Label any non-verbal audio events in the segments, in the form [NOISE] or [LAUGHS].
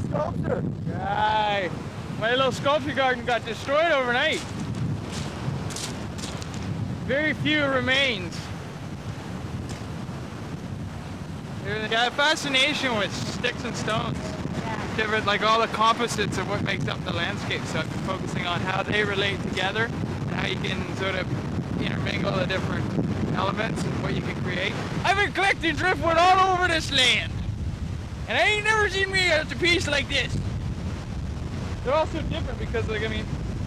the sculpture? Aye. My little sculpture garden got destroyed overnight. Very few remains. There's got a fascination with sticks and stones. Yeah. Different, like all the composites of what makes up the landscape. So I'm focusing on how they relate together and how you can sort of intermingle the different elements and what you can create. I've been collecting driftwood all over this land. And I ain't never seen me at a piece like this. They're all so different because, like, I mean,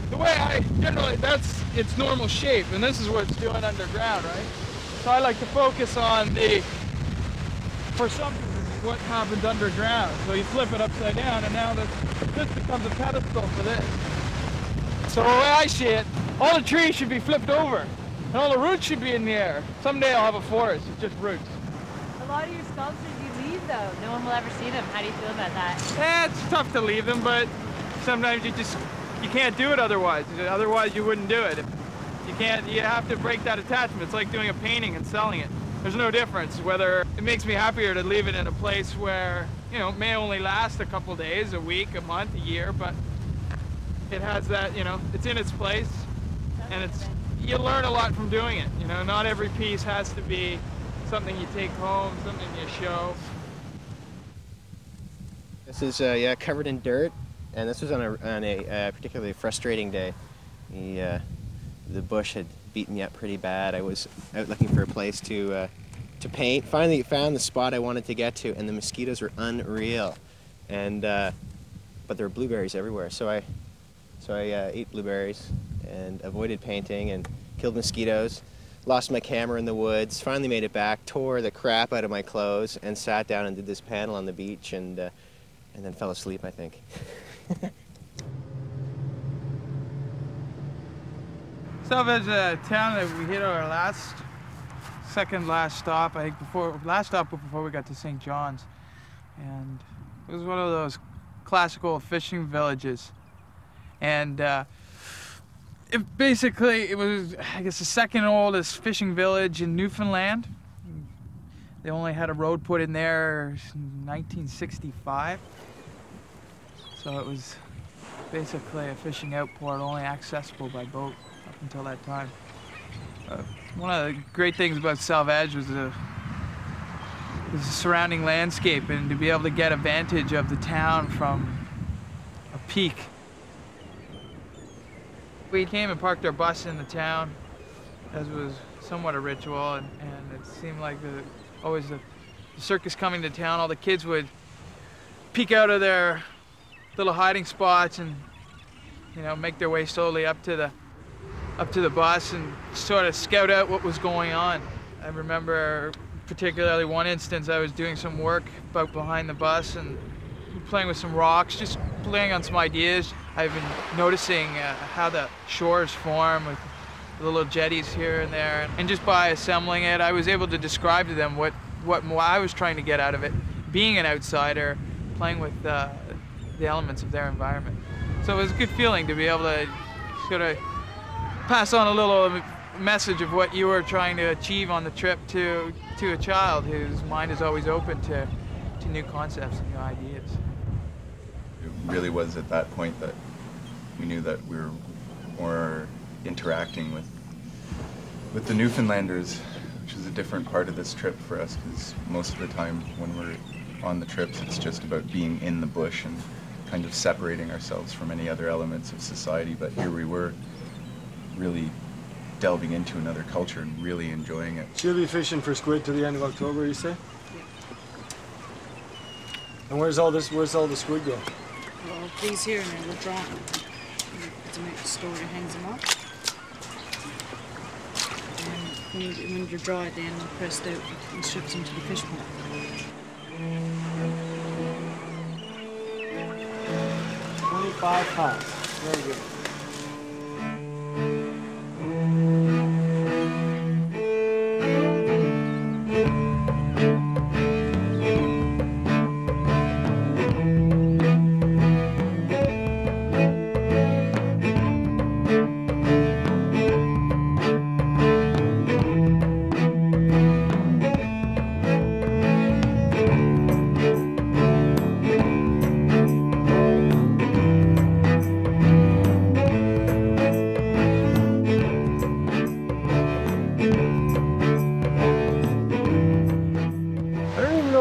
the way I generally, that's its normal shape, and this is what it's doing underground, right? So I like to focus on the, for some what happens underground. So you flip it upside down, and now this, this becomes a pedestal for this. So the way I see it, all the trees should be flipped over, and all the roots should be in the air. Someday I'll have a forest, it's just roots. A lot of your sculptures though. No one will ever see them. How do you feel about that? Yeah, it's tough to leave them, but sometimes you just you can't do it otherwise. Otherwise, you wouldn't do it. You can't. You have to break that attachment. It's like doing a painting and selling it. There's no difference whether it makes me happier to leave it in a place where you know it may only last a couple days, a week, a month, a year, but it has that you know it's in its place, and it's you learn a lot from doing it. You know, not every piece has to be something you take home, something you show. This is uh, yeah covered in dirt, and this was on a on a uh, particularly frustrating day. The uh, the bush had beaten me up pretty bad. I was out looking for a place to uh, to paint. Finally found the spot I wanted to get to, and the mosquitoes were unreal, and uh, but there were blueberries everywhere. So I so I uh, ate blueberries and avoided painting and killed mosquitoes. Lost my camera in the woods. Finally made it back. Tore the crap out of my clothes and sat down and did this panel on the beach and uh, and then fell asleep. I think. [LAUGHS] Salvage a town that we hit our last, second last stop, I think before, last stop before we got to St. John's. And it was one of those classical fishing villages. And uh, it basically, it was, I guess, the second oldest fishing village in Newfoundland. They only had a road put in there in 1965. So it was basically a fishing outport only accessible by boat up until that time. Uh, one of the great things about Salvage was the, was the surrounding landscape and to be able to get a vantage of the town from a peak. We came and parked our bus in the town, as was somewhat a ritual, and, and it seemed like the, always the, the circus coming to town, all the kids would peek out of their little hiding spots and you know make their way slowly up to the up to the bus and sort of scout out what was going on. I remember particularly one instance I was doing some work about behind the bus and playing with some rocks, just playing on some ideas. I've been noticing uh, how the shores form with the little jetties here and there, and just by assembling it, I was able to describe to them what what I was trying to get out of it, being an outsider, playing with uh, the elements of their environment. So it was a good feeling to be able to sort of pass on a little message of what you were trying to achieve on the trip to to a child whose mind is always open to, to new concepts and new ideas. It really was at that point that we knew that we were more interacting with with the Newfoundlanders, which is a different part of this trip for us because most of the time when we're on the trips, it's just about being in the bush and kind of separating ourselves from any other elements of society. But here we were really delving into another culture and really enjoying it. She'll be fishing for squid to the end of October, you say? Yeah. And where's all this? Where's all the squid go? Well, these here and then we'll draw them. Puts them out the store and hangs them up. When, you, when you're dry, then pressed out and ships them to the fish pond. Twenty-five pounds. Very good.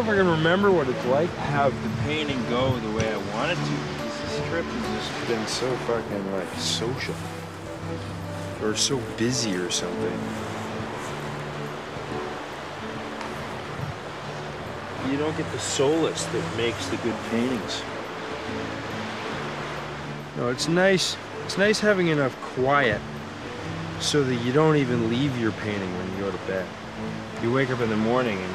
If I can remember what it's like to have the painting go the way I want it to. This trip has just been so fucking like social. Or so busy or something. You don't get the solace that makes the good paintings. No, it's nice. It's nice having enough quiet so that you don't even leave your painting when you go to bed. You wake up in the morning and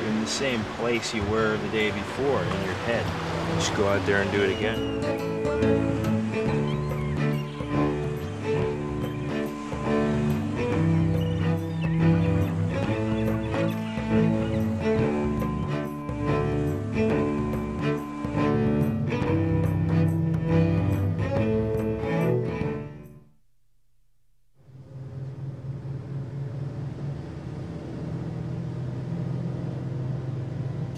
you're, in the same place you were the day before in your head. Just go out there and do it again.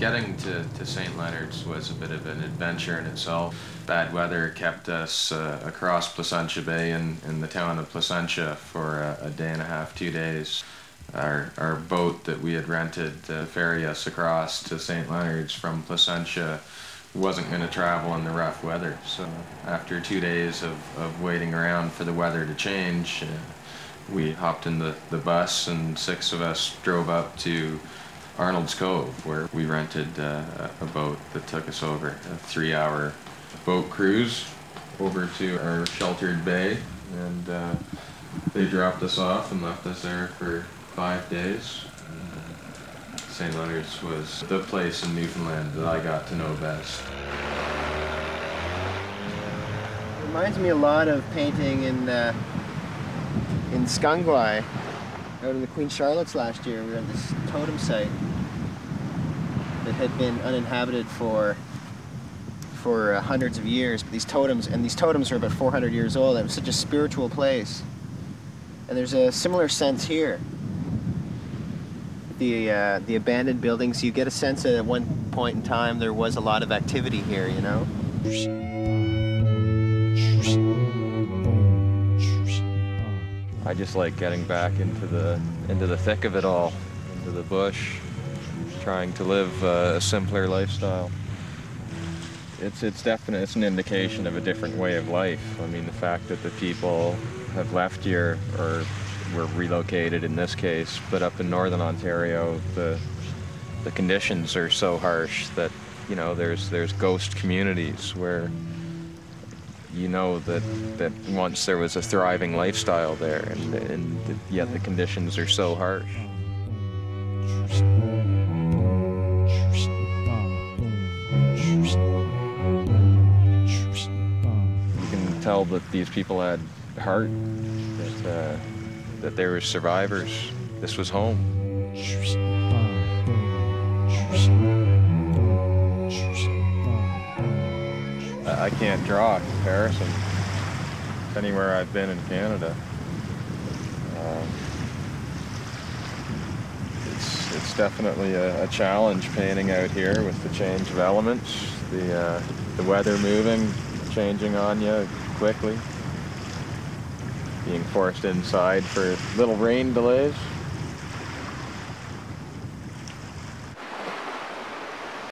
Getting to, to St. Leonard's was a bit of an adventure in itself. Bad weather kept us uh, across Placentia Bay in, in the town of Placentia for a, day and a half, two days. Our, our boat that we had rented to ferry us across to St. Leonard's from Placentia wasn't going to travel in the rough weather. So after two days of, of waiting around for the weather to change, uh, we hopped in the, the bus and six of us drove up to Arnold's Cove, where we rented uh, a boat that took us over a three-hour boat cruise over to our sheltered bay, and uh, they dropped us off and left us there for five days. St. Leonard's was the place in Newfoundland that I got to know best. Reminds me a lot of painting in uh, in Skungwai, out in the Queen Charlotte's last year. We were at this totem site that had been uninhabited for for uh, hundreds of years. But these totems, and these totems are about 400 years old. It was such a spiritual place. And there's a similar sense here. The uh, the abandoned buildings, you get a sense that at one point in time there was a lot of activity here. You know. I just like getting back into the into the thick of it all, into the bush, trying to live uh, a simpler lifestyle. It's it's definite. It's an indication of a different way of life. I mean, the fact that the people have left here or were relocated in this case, but up in northern Ontario, the the conditions are so harsh that you know there's there's ghost communities where you know that that once there was a thriving lifestyle there, and and yet the conditions are so harsh. You can tell that these people had heart, that uh, that they were survivors. This was home. I can't draw a comparison to anywhere I've been in Canada. Um, it's, it's definitely a, a challenge painting out here with the change of elements, the, uh, the weather moving, changing on you quickly, being forced inside for little rain delays.